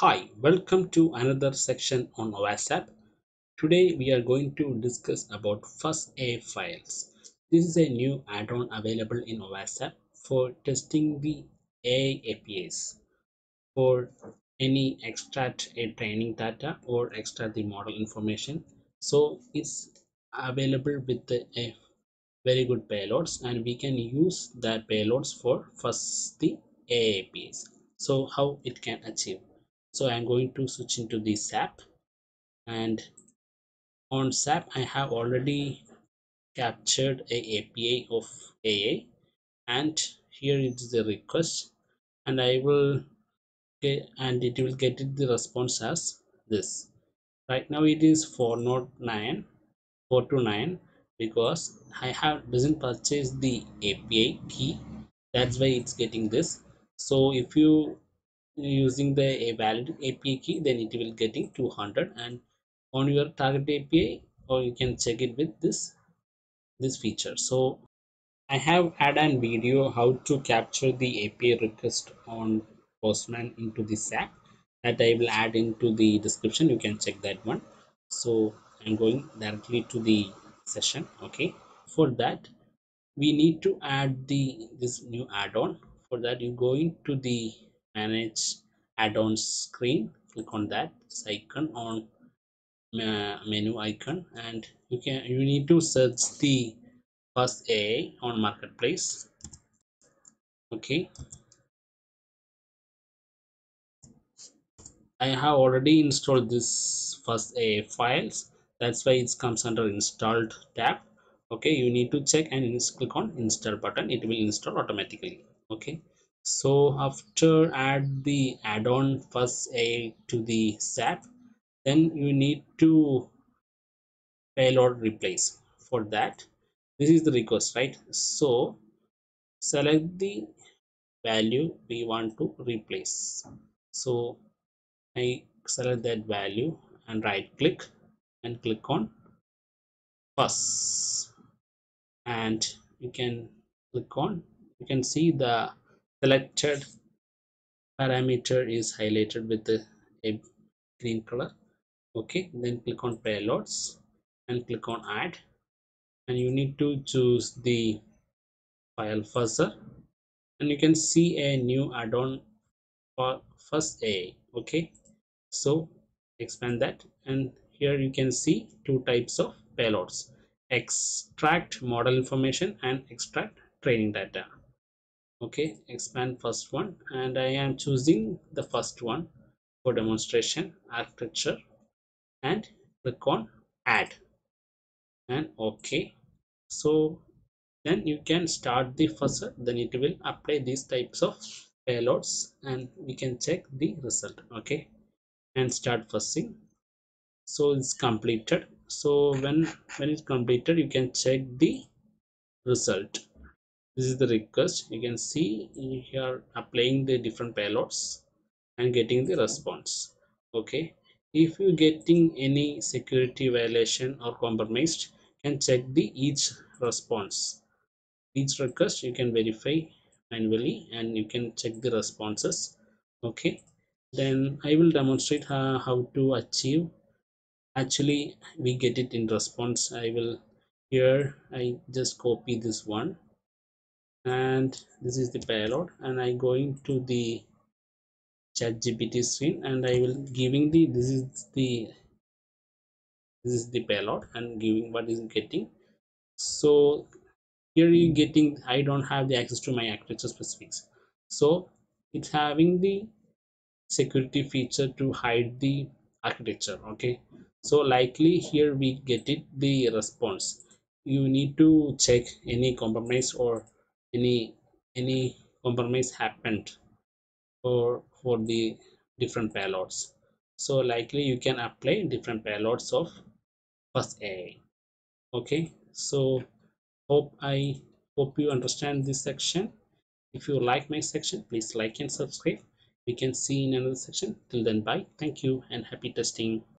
Hi, welcome to another section on OWASP ZAP. Today we are going to discuss about FuzzAI files. This is a new add-on available in OWASP ZAP for testing the AI APIs for any extract a training data or extract the model information. So it's available with the, a very good payloads and we can use that payloads for fuzz the AI APIs. So how it can achieve so i'm going to switch into the ZAP. And on ZAP i have already captured a api of aa and here is the request. And i will get and it will get it the response as this. Right now it is 409 429 because i have doesn't purchase the api key. That's why it's getting this. So if you using the a valid API key then it will getting 200 and on your target API or you can check it with this this feature. So I have add an video how to capture the API request on Postman into the ZAP that I will add into the description. You can check that one. So I'm going directly to the session okay? For that we need to add the this new add-on. For that you go into the manage add-on screen. Click on that icon on uh, menu icon and you can you need to search the FuzzAI on marketplace. Okay. I have already installed this FuzzAI files. That's why it comes under installed tab. Okay you need to check and click on install button. It will install automatically. Okay so after add the add-on FuzzAI to the ZAP then you need to payload replace for that. This is the request right? So select the value we want to replace. So i select that value and right click and click on Fuzz and you can click on you can see the selected parameter is highlighted with the a green color. Okay then click on payloads and click on add. And you need to choose the file fuzzer and you can see a new add-on for first a okay? So expand that. And here you can see two types of payloads extract model information and extract training data okay expand first one. And i am choosing the first one for demonstration architecture and click on add. And okay so then you can start the fuzzer then it will apply these types of payloads and we can check the result okay? And start fuzzing so it's completed. So when when it's completed you can check the result this is the request. You can see here applying the different payloads and getting the response. Okay. If you getting any security violation or compromised can check the each response. Each request you can verify manually and you can check the responses. Okay. Then i will demonstrate how, how to achieve. Actually we get it in response. I will here i just copy this one and this is the payload and i going to the chat gpt screen and i will giving the this is the this is the payload and giving what is getting. So here you getting i don't have the access to my architecture specifics. So it's having the security feature to hide the architecture okay? So likely here we get it the response. You need to check any compromise or any any compromise happened for for the different payloads. So likely you can apply different payloads of FuzzAI okay? So hope i hope you understand this section. If you like my section please like and subscribe. We can see in another section. Till then bye. Thank you and happy testing